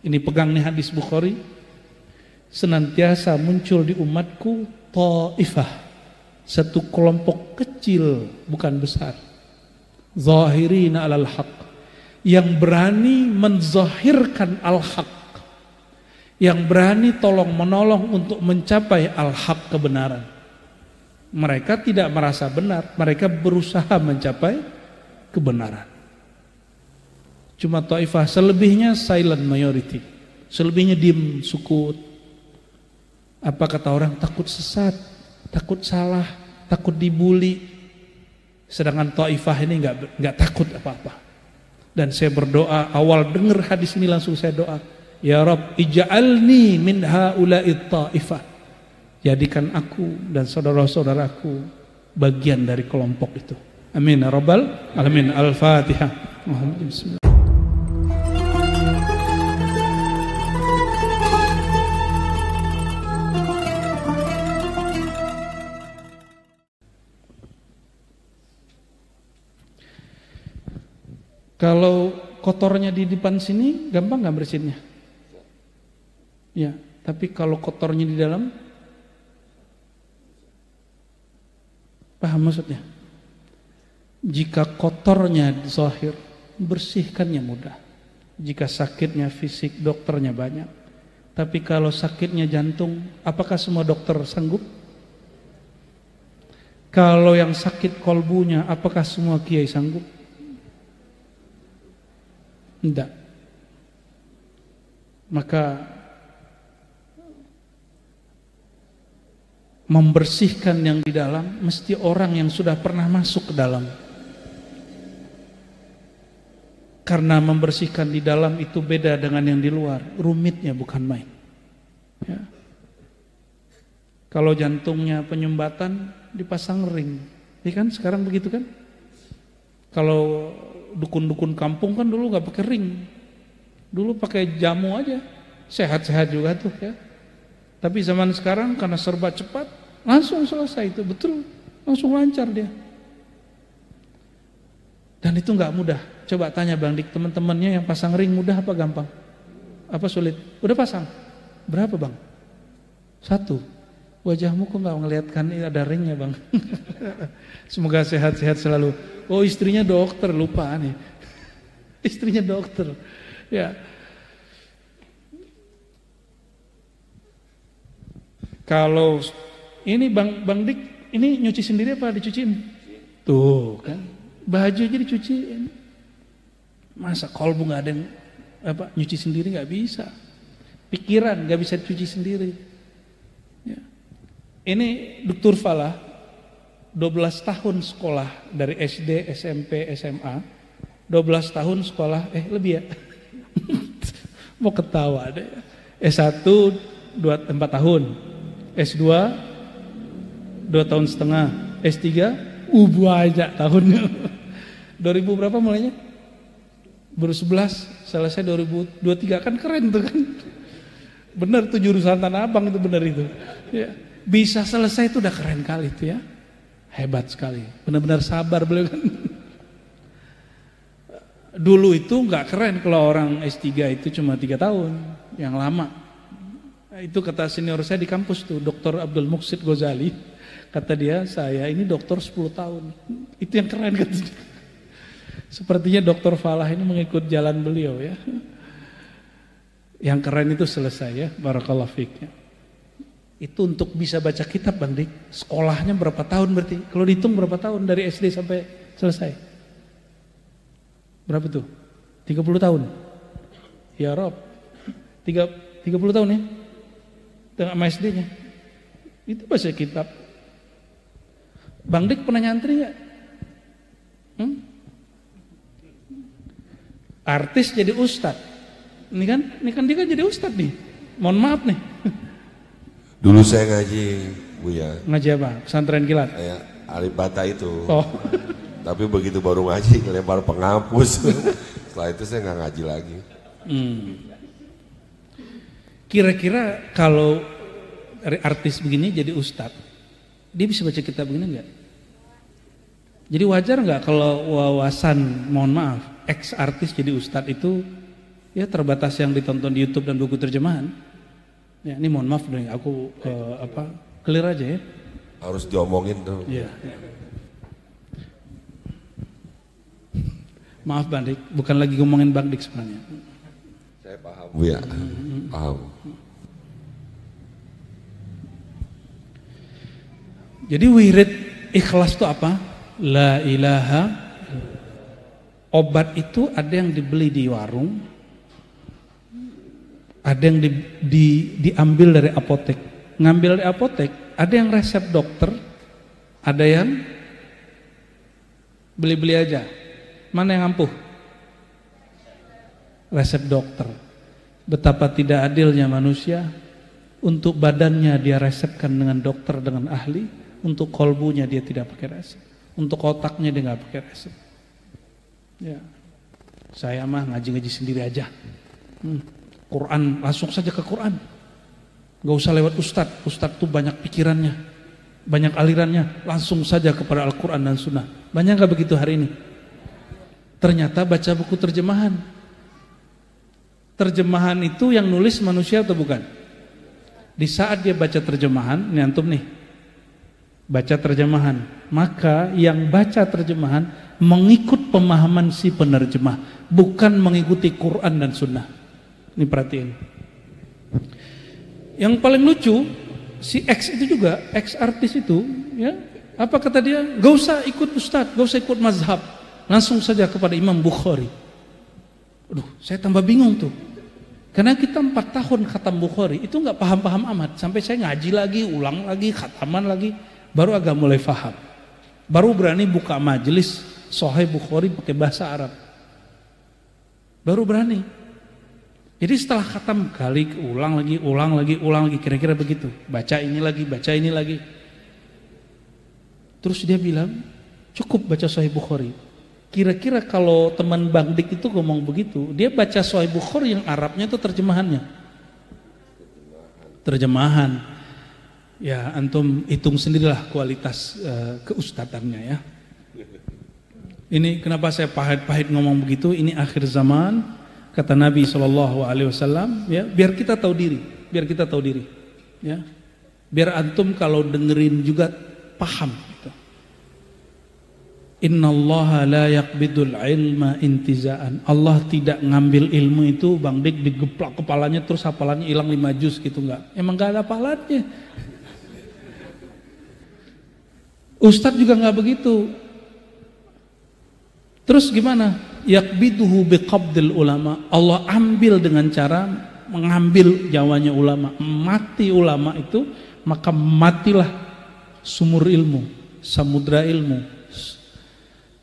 Ini pegang nih hadis Bukhari. Senantiasa muncul di umatku ta'ifah. Satu kelompok kecil, bukan besar. Zahirina alal haq. Yang berani menzahirkan al-haq. Yang berani tolong menolong untuk mencapai al-haq kebenaran. Mereka tidak merasa benar, mereka berusaha mencapai kebenaran. Cuma Taifah selebihnya silent majority. Selebihnya diem, sukut. Apa kata orang takut sesat, takut salah, takut dibully. Sedangkan Taifah ini nggak nggak takut apa-apa. Dan saya berdoa awal dengar hadis ini langsung saya doa, ya Rob, ij'alni min haula'it taifah. Jadikan aku dan saudara-saudaraku bagian dari kelompok itu. Amin ya rabbal alamin. Al-Fatihah. Bismillah. Kalau kotornya di depan sini gampang nggak bersihnya? Ya, tapi kalau kotornya di dalam paham maksudnya? Jika kotornya di zahir, bersihkannya mudah. Jika sakitnya fisik, dokternya banyak. Tapi kalau sakitnya jantung, apakah semua dokter sanggup? Kalau yang sakit kolbunya, apakah semua kiai sanggup? Tidak. Maka membersihkan yang di dalam mesti orang yang sudah pernah masuk ke dalam. Karena membersihkan di dalam itu beda dengan yang di luar, rumitnya bukan main. Ya. Kalau jantungnya penyumbatan dipasang ring, ya kan sekarang begitu kan? Kalau dukun-dukun kampung kan dulu nggak pakai ring, dulu pakai jamu aja, sehat-sehat juga tuh ya. Tapi zaman sekarang karena serba cepat, langsung selesai itu betul, langsung lancar dia. Dan itu nggak mudah. Coba tanya Bang Dik teman-temannya yang pasang ring mudah apa gampang? Apa sulit? Udah pasang? Berapa Bang? Satu. Wajahmu kok nggak ngeliatkan ada ringnya Bang? Semoga sehat-sehat selalu. Oh istrinya dokter, lupa nih. Istrinya dokter. Ya. Kalau ini Bang Bang Dik, ini nyuci sendiri apa dicuciin? Tuh kan. Baju aja dicuciin. Masa kolbu nggak ada yang apa nyuci sendiri nggak bisa. Pikiran nggak bisa dicuci sendiri. Ini Dokter Falah 12 tahun sekolah dari SD, SMP, SMA, 12 tahun sekolah, eh lebih ya, mau ketawa deh. S1 2, 4 tahun, S2 2 tahun setengah, S3 ubu aja tahunnya. 2000 berapa mulainya? 2011 selesai 2023 kan keren tuh kan. Bener tuh jurusan Tanah Abang itu bener itu. Ya. Bisa selesai itu udah keren kali itu ya. Hebat sekali. Benar-benar sabar beliau kan. Dulu itu nggak keren kalau orang S3 itu cuma tiga tahun, yang lama. Itu kata senior saya di kampus tuh, Dr. Abdul Muksid Ghazali. Kata dia, saya ini dokter 10 tahun. Itu yang keren katanya. Sepertinya dokter Falah ini mengikut jalan beliau ya. Yang keren itu selesai ya, barakallahu fiknya. Itu untuk bisa baca kitab Bang Dik. Sekolahnya berapa tahun berarti? Kalau dihitung berapa tahun dari SD sampai selesai? Berapa tuh? 30 tahun. Ya Rob. 3, 30 tahun ya? Dengan sama SD-nya. Itu baca kitab. Bang Dik pernah nyantri gak? Hmm? Artis jadi ustad. Ini kan, ini kan dia kan jadi ustad nih. Mohon maaf nih. Dulu saya ngaji, Bu ya. Ngaji apa? Pesantren kilat. Ya, Alibata itu. Oh. Tapi begitu baru ngaji, lempar penghapus. Setelah itu saya nggak ngaji lagi. Hmm. Kira-kira kalau artis begini jadi ustad, dia bisa baca kitab begini nggak? Jadi wajar nggak kalau wawasan, mohon maaf, ex artis jadi ustad itu Ya terbatas yang ditonton di YouTube dan buku terjemahan. Ya, ini mohon maaf nih, aku uh, apa clear aja ya. Harus diomongin tuh. Iya. Ya. Maaf Bang Dik, bukan lagi ngomongin Bang Dik sebenarnya. Saya paham. Ya, paham. Jadi wirid ikhlas itu apa? La ilaha Obat itu ada yang dibeli di warung, ada yang di, di, diambil dari apotek. Ngambil dari apotek, ada yang resep dokter, ada yang beli-beli aja. Mana yang ampuh? Resep dokter. Betapa tidak adilnya manusia untuk badannya dia resepkan dengan dokter dengan ahli, untuk kolbunya dia tidak pakai resep, untuk otaknya dia nggak pakai resep. Ya, saya mah ngaji-ngaji sendiri aja. Hmm. Quran langsung saja ke Quran, nggak usah lewat ustadz. Ustadz tuh banyak pikirannya, banyak alirannya, langsung saja kepada Al-Quran dan Sunnah. Banyak nggak begitu hari ini? Ternyata baca buku terjemahan. Terjemahan itu yang nulis manusia atau bukan? Di saat dia baca terjemahan, ini antum nih, baca terjemahan, maka yang baca terjemahan mengikut pemahaman si penerjemah, bukan mengikuti Quran dan Sunnah. Ini perhatiin. Yang paling lucu, si X itu juga, X artis itu, ya, apa kata dia? Gak usah ikut Ustadz, gak usah ikut mazhab. Langsung saja kepada Imam Bukhari. Aduh, saya tambah bingung tuh. Karena kita empat tahun khatam Bukhari, itu nggak paham-paham amat. Sampai saya ngaji lagi, ulang lagi, khataman lagi, baru agak mulai faham. Baru berani buka majelis Sahih Bukhari pakai bahasa Arab. Baru berani. Jadi setelah khatam kali ulang lagi, ulang lagi, ulang lagi, kira-kira begitu. Baca ini lagi, baca ini lagi. Terus dia bilang, cukup baca Sahih Bukhari. Kira-kira kalau teman Bang Dik itu ngomong begitu, dia baca Sahih Bukhari yang Arabnya itu terjemahannya. Terjemahan. Ya, antum hitung sendirilah kualitas uh, keustatannya ya. Ini kenapa saya pahit-pahit ngomong begitu? Ini akhir zaman, kata Nabi Shallallahu Alaihi Wasallam. Ya, biar kita tahu diri, biar kita tahu diri. Ya, biar antum kalau dengerin juga paham. Innallaha la yaqbidul ilma intizaan. Allah tidak ngambil ilmu itu Bang Dik digeplak kepalanya terus hafalannya hilang lima juz gitu enggak. Emang enggak ada pahalanya. Ustadz juga enggak begitu. Terus gimana? Yakbiduhu biqabdil ulama. Allah ambil dengan cara mengambil jawanya ulama. Mati ulama itu maka matilah sumur ilmu, samudra ilmu,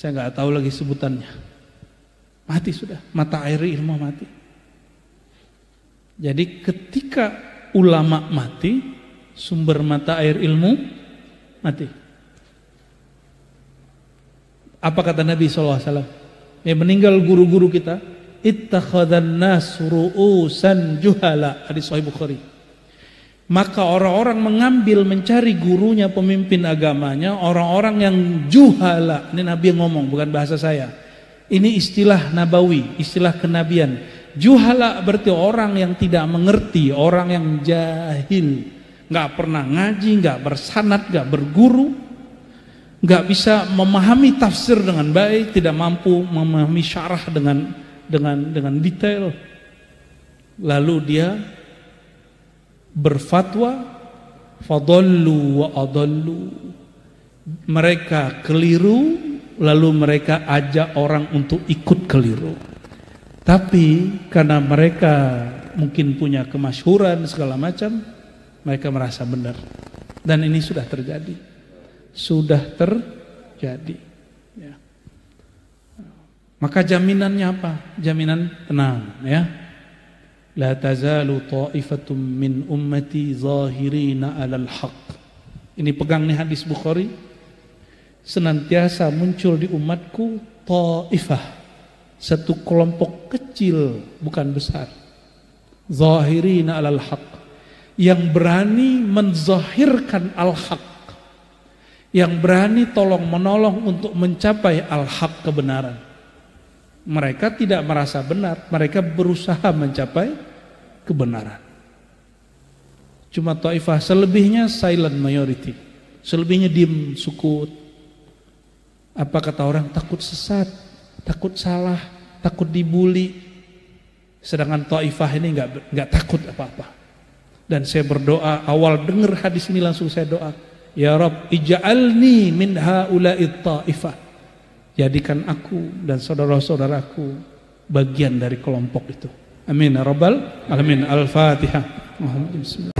saya nggak tahu lagi sebutannya. Mati sudah, mata air ilmu mati. Jadi ketika ulama mati, sumber mata air ilmu mati. Apa kata Nabi SAW? Yang meninggal guru-guru kita, ittakhadhan nas ru'usan juhala. Hadis Sahih Bukhari. Maka orang-orang mengambil mencari gurunya pemimpin agamanya orang-orang yang juhala. Ini Nabi yang ngomong bukan bahasa saya. Ini istilah nabawi, istilah kenabian. Juhala berarti orang yang tidak mengerti, orang yang jahil. Nggak pernah ngaji, nggak bersanat, nggak berguru. Nggak bisa memahami tafsir dengan baik, tidak mampu memahami syarah dengan dengan dengan detail. Lalu dia berfatwa fadallu wa adallu. Mereka keliru lalu mereka ajak orang untuk ikut keliru. Tapi karena mereka mungkin punya kemasyhuran segala macam mereka merasa benar. Dan ini sudah terjadi sudah terjadi ya. maka jaminannya apa jaminan tenang ya La tazalu ta'ifatum min ummati zahirina alal haq. Ini pegang nih hadis Bukhari. Senantiasa muncul di umatku ta'ifah. Satu kelompok kecil, bukan besar. Zahirina alal haq. Yang berani menzahirkan al-haq. Yang berani tolong menolong untuk mencapai al-haq kebenaran. Mereka tidak merasa benar, mereka berusaha mencapai kebenaran. Cuma Taifah selebihnya silent majority. Selebihnya diem, sukut. Apa kata orang takut sesat, takut salah, takut dibully. Sedangkan Taifah ini nggak nggak takut apa-apa. Dan saya berdoa awal dengar hadis ini langsung saya doa, ya Rob ij'alni min haula'it taifah. Jadikan aku dan saudara-saudaraku bagian dari kelompok itu. Amin ya rabbal alamin. Al-Fatihah. Bismillah.